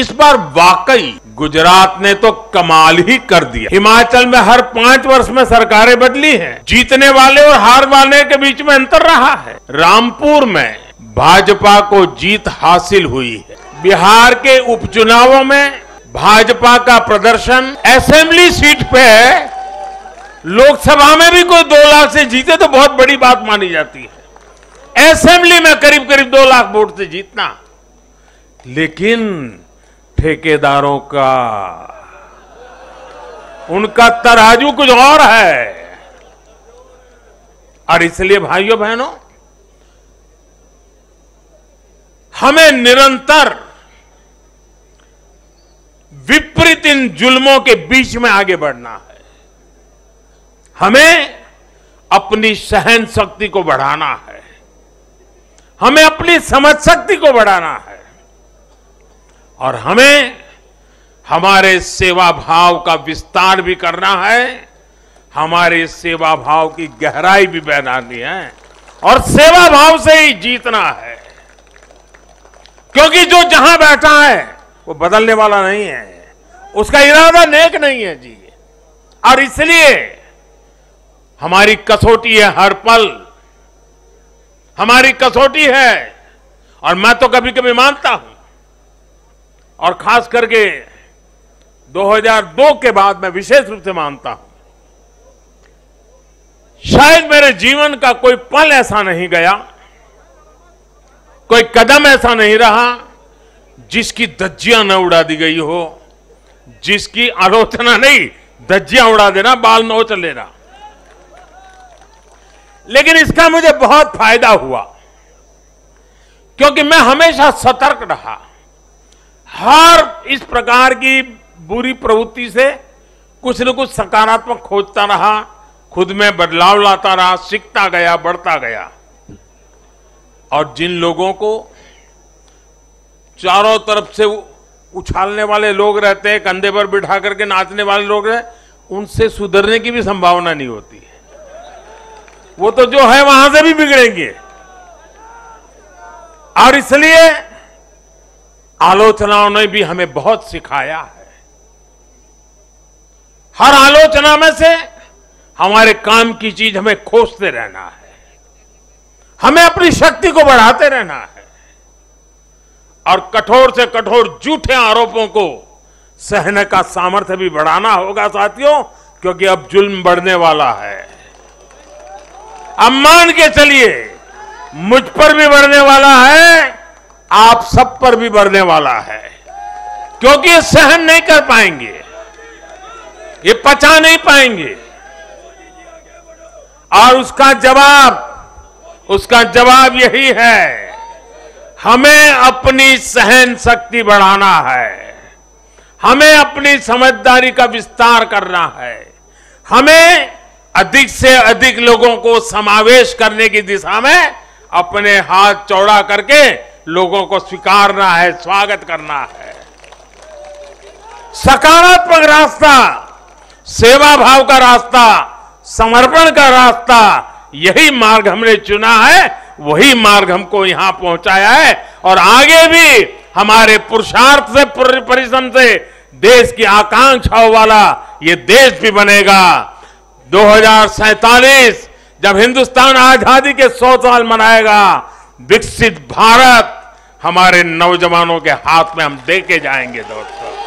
इस बार वाकई गुजरात ने तो कमाल ही कर दिया। हिमाचल में हर पाँच वर्ष में सरकारें बदली हैं। जीतने वाले और हार वाले के बीच में अंतर रहा है। रामपुर में भाजपा को जीत हासिल हुई है। बिहार के उपचुनावों में भाजपा का प्रदर्शन असेंबली सीट पे लोकसभा में भी कोई दो लाख से जीते तो बहुत बड़ी बात मानी जाती है। असेंबली में करीब करीब दो लाख वोट से जीतना। लेकिन ठेकेदारों का। उनका तराजू कुछ और है। और इसलिए भाइयों बहनों, हमें निरंतर विपरीत इन जुल्मों के बीच में आगे बढ़ना है। हमें अपनी सहन शक्ति को बढ़ाना है। हमें अपनी समझ शक्ति को बढ़ाना है। और हमें हमारे सेवा भाव का विस्तार भी करना है, हमारे सेवा भाव की गहराई भी बढ़ानी है और सेवा भाव से ही जीतना है। क्योंकि जो जहाँ बैठा है, वो बदलने वाला नहीं है। उसका इरादा नेक नहीं है जी। और इसलिए हमारी कसौटी है हर पल। हमारी कसौटी है। और मैं तो कभी कभी मानता हूँ और खास करके 2002 के बाद मैं विशेष रूप से मानता हूँ, शायद मेरे जीवन का कोई पल ऐसा नहीं गया, कोई कदम ऐसा नहीं रहा जिसकी धज्जियाँ न उड़ा दी गई हो, जिसकी आलोचना नहीं, धज्जियाँ उड़ा देना, बाल नोच लेना। लेकिन इसका मुझे बहुत फ़ायदा हुआ, क्योंकि मैं हमेशा सतर्क रहा। हर इस प्रकार की बुरी प्रवृत्ति से कुछ न कुछ सकारात्मक खोजता रहा, खुद में बदलाव लाता रहा, सीखता गया, बढ़ता गया। और जिन लोगों को चारों तरफ़ से उछालने वाले लोग रहते हैं, कंधे पर बिठा करके नाचने वाले लोग रहते उनसे सुधरने की भी संभावना नहीं होती है। वो तो जो है, वहाँ से भी बिगड़ेंगे। और इसलिए आलोचनाओं ने भी हमें बहुत सिखाया है। हर आलोचना में से हमारे काम की चीज़ हमें खोजते रहना है। हमें अपनी शक्ति को बढ़ाते रहना है। और कठोर से कठोर झूठे आरोपों को सहने का सामर्थ्य भी बढ़ाना होगा साथियों, क्योंकि अब जुल्म बढ़ने वाला है। अब मान के चलिए, मुझ पर भी बढ़ने वाला है आप सब पर भी बढ़ने वाला है। क्योंकि ये सहन नहीं कर पाएँगे। ये पचा नहीं पाएँगे। और उसका जवाब उसका जवाब यही है, हमें अपनी सहन शक्ति बढ़ाना है। हमें अपनी समझदारी का विस्तार करना है। हमें अधिक से अधिक लोगों को समावेश करने की दिशा में अपने हाथ चौड़ा करके लोगों को स्वीकारना है, स्वागत करना है। सकारात्मक रास्ता, सेवा भाव का रास्ता, समर्पण का रास्ता, यही मार्ग हमने चुना है, वही मार्ग हमको यहाँ पहुँचाया है, और आगे भी हमारे पुरुषार्थ से परिश्रम से, देश की आकांक्षाओं वाला ये देश भी बनेगा। दो जब हिंदुस्तान आज़ादी के 100 साल मनाएगा विकसित भारत हमारे नौजवानों के हाथ में हम दे के जाएँगे दोस्तों।